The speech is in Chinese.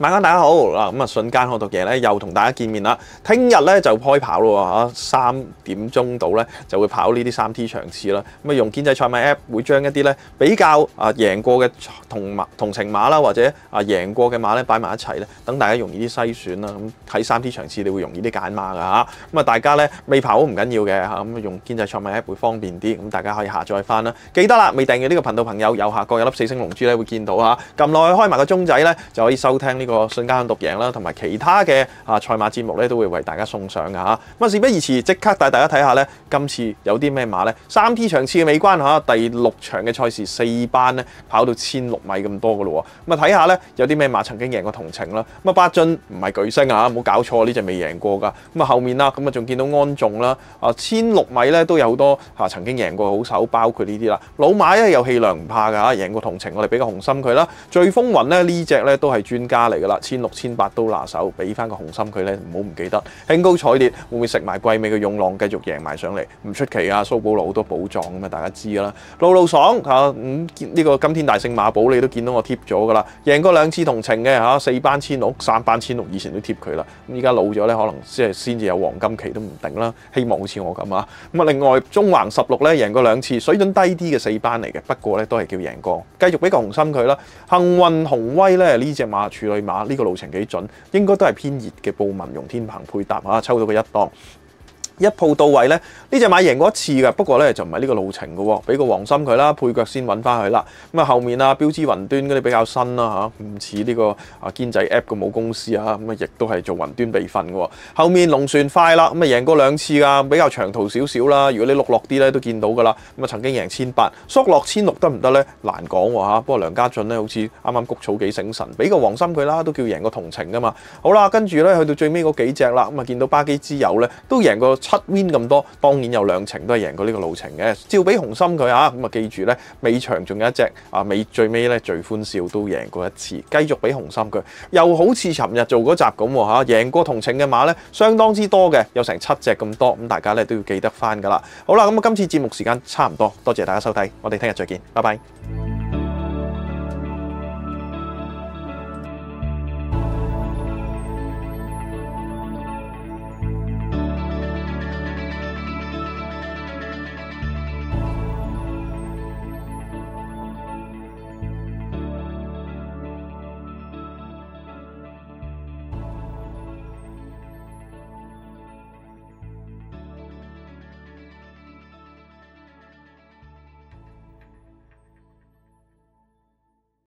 晚安，大家好嗱，咁啊瞬間看讀贏咧又同大家見面啦。聽日咧就開跑咯嚇，三點鐘到咧就會跑呢啲三 T 場次啦。咁啊用建制賽馬 App 會將一啲咧比較啊贏過嘅同馬同程馬啦，或者啊贏過嘅馬咧擺埋一齊咧，等大家容易啲篩選啦。咁睇三 T 場次你會容易啲揀馬㗎嚇。咁啊大家咧未跑都唔緊要嘅嚇，咁啊用建制賽馬 App 會方便啲，咁大家可以下載翻啦。記得啦，未訂閱呢個頻道朋友右下角有粒四星龍珠咧會見到嚇，撳落去開埋個鐘仔咧就可以收聽呢個瞬間獨贏啦，同埋其他嘅啊賽馬節目咧都會為大家送上㗎嚇。咁啊事不宜遲，即刻帶大家睇下咧，今次有啲咩馬咧？三 T 場次嘅尾關嚇，第六場嘅賽事四班咧跑到千六米咁多㗎咯喎。咁啊睇下咧有啲咩馬曾經贏過同情啦。咁啊八進唔係巨星啊，唔好搞錯呢隻未贏過㗎。咁啊後面啦，咁啊仲見到安眾啦，啊千六米咧都有好多啊曾經贏過好手，包括呢啲啦。老馬咧有氣量唔怕㗎嚇，贏過同情，我哋俾個紅心佢啦。最風雲咧呢隻咧都係專家嚟㗎啦，千六千八都拿手，俾翻個紅心佢咧，唔好唔記得。興高采烈會唔會食埋季尾嘅勇浪繼續贏埋上嚟？唔出奇啊！蘇寶路好多寶藏咁啊，大家知㗎啦。路路爽嚇，咁、呢、這個今天大勝馬寶你都見到我貼咗㗎啦，贏過兩次同情嘅嚇，四班千六、三班千六以前都貼佢啦。咁依家老咗咧，可能即係先至有黃金期都唔定啦。希望好似我咁啊。咁啊，另外中橫十六咧贏過兩次，水準低啲嘅四班嚟嘅，不過咧都係叫贏過。繼續俾個紅心佢啦。幸運紅威咧呢隻馬處女呢、這個路程幾準，應該都係偏熱嘅布文用天鵬配搭啊，抽到佢一檔。一鋪到位咧，呢隻馬贏過一次㗎，不過咧就唔係呢個路程嘅喎，俾個黃心佢啦，配腳先揾翻佢啦。咁啊後面啊標誌雲端嗰啲比較新啦嚇，唔似呢個啊堅仔 App 嘅母公司啊，咁啊亦都係做雲端備份嘅喎。後面龍船快啦，咁啊贏過兩次啊，比較長途少少啦。如果你碌落啲咧都見到㗎啦。咁啊曾經贏千八，縮落千六得唔得咧？難講喎嚇。不過梁家俊咧好似啱啱谷草幾醒神，俾個黃心佢啦，都叫贏過同情㗎嘛。好啦，跟住咧去到最尾嗰幾隻啦，咁啊見到巴基之友咧都贏過七 win 咁多，當然有兩程都係贏過呢個路程嘅，照俾紅心佢啊！咁啊記住咧，尾場仲有一隻啊，尾最尾咧最歡笑都贏過一次，繼續俾紅心佢，又好似尋日做嗰集咁喎嚇，贏過同程嘅馬咧相當之多嘅，有成七隻咁多，咁大家咧都要記得翻噶啦。好啦，咁啊今次節目時間差唔多，多謝大家收睇，我哋聽日再見，拜拜。